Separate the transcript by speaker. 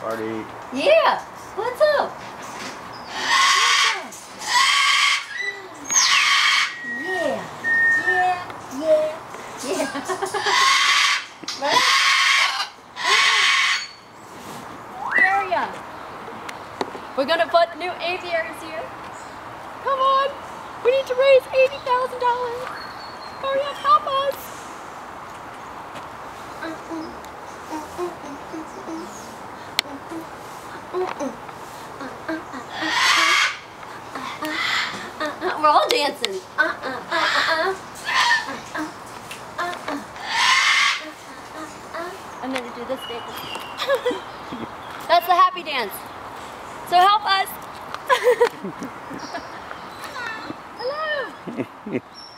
Speaker 1: Party.
Speaker 2: Yeah. What's up? Yeah. Yeah. Yeah. Yeah. right? Where are ya? We're gonna put new aviaries here. Come on. We need to raise $80,000. Hurry up, help us. We're all dancing. I'm gonna do this dance. That's the happy dance. So help us. Hello. Hello.